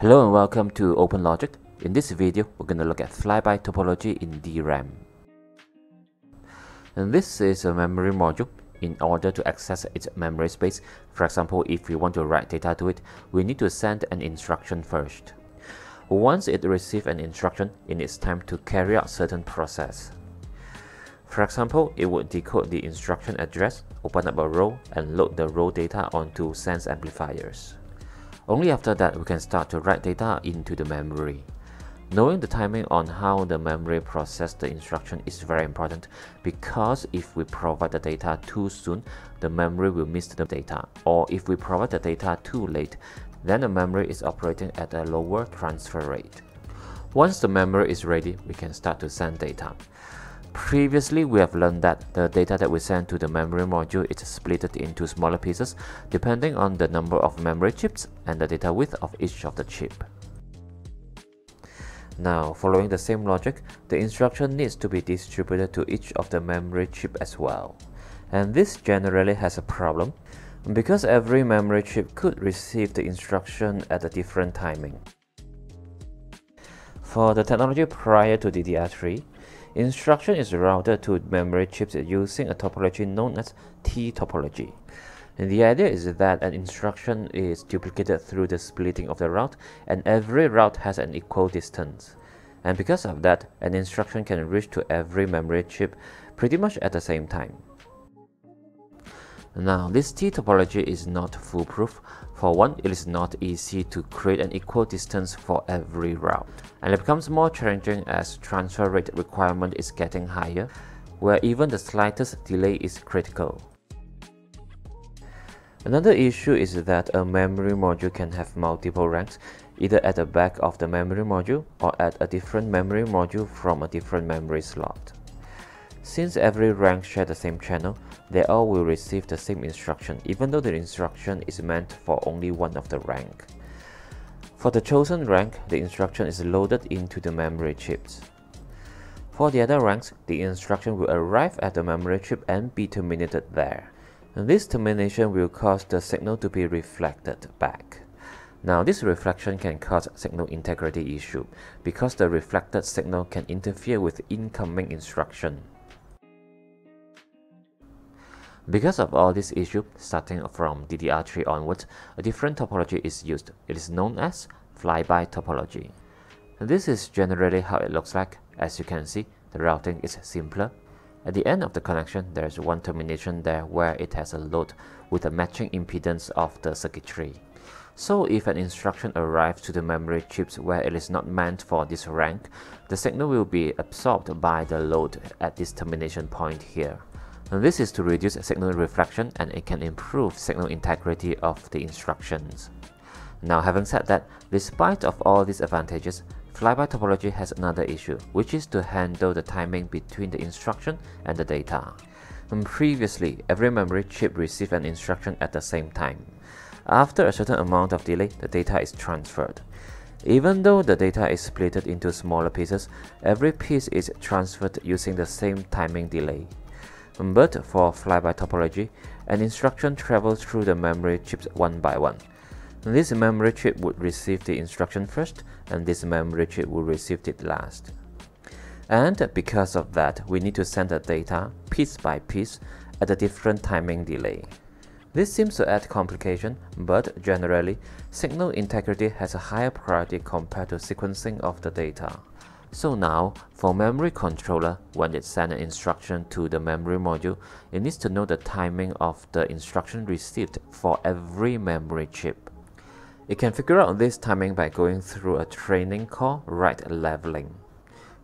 Hello and welcome to OpenLogic. In this video, we're going to look at flyby topology in DRAM. And this is a memory module. In order to access its memory space, for example, if we want to write data to it, we need to send an instruction first. Once it receives an instruction, it needs time to carry out certain process. For example, it would decode the instruction address, open up a row, and load the row data onto sense amplifiers. Only after that we can start to write data into the memory. Knowing the timing on how the memory processes the instruction is very important because if we provide the data too soon, the memory will miss the data, or if we provide the data too late, then the memory is operating at a lower transfer rate. Once the memory is ready, we can start to send data. Previously, we have learned that the data that we send to the memory module is split into smaller pieces depending on the number of memory chips and the data width of each of the chip. Now, following the same logic, the instruction needs to be distributed to each of the memory chip as well. And this generally has a problem because every memory chip could receive the instruction at a different timing. For the technology prior to DDR3, Instruction is routed to memory chips using a topology known as T-topology. And the idea is that an instruction is duplicated through the splitting of the route and every route has an equal distance. And because of that, an instruction can reach to every memory chip pretty much at the same time. Now, this T-topology is not foolproof. For one, it is not easy to create an equal distance for every route. And it becomes more challenging as transfer rate requirement is getting higher, where even the slightest delay is critical. Another issue is that a memory module can have multiple ranks, either at the back of the memory module or at a different memory module from a different memory slot. Since every rank share the same channel, they all will receive the same instruction even though the instruction is meant for only one of the rank. For the chosen rank, the instruction is loaded into the memory chips. For the other ranks, the instruction will arrive at the memory chip and be terminated there. This termination will cause the signal to be reflected back. Now this reflection can cause signal integrity issue because the reflected signal can interfere with incoming instruction. Because of all these issues, starting from DDR3 onwards, a different topology is used. It is known as flyby topology. This is generally how it looks like. As you can see, the routing is simpler. At the end of the connection, there is one termination there where it has a load with a matching impedance of the circuitry. So if an instruction arrives to the memory chips where it is not meant for this rank, the signal will be absorbed by the load at this termination point here. This is to reduce signal reflection and it can improve signal integrity of the instructions. Now having said that, despite of all these advantages, flyby topology has another issue, which is to handle the timing between the instruction and the data. And previously, every memory chip received an instruction at the same time. After a certain amount of delay, the data is transferred. Even though the data is split into smaller pieces, every piece is transferred using the same timing delay. But for flyby topology, an instruction travels through the memory chips one by one. This memory chip would receive the instruction first, and this memory chip would receive it last. And because of that, we need to send the data piece by piece at a different timing delay. This seems to add complication, but generally, signal integrity has a higher priority compared to sequencing of the data. So now, for memory controller, when it sends an instruction to the memory module, it needs to know the timing of the instruction received for every memory chip. It can figure out this timing by going through a training called write leveling.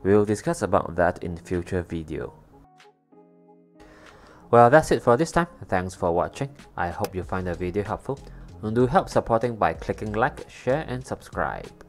We'll discuss about that in future video. Well, that's it for this time. Thanks for watching. I hope you find the video helpful. And do help supporting by clicking like, share and subscribe.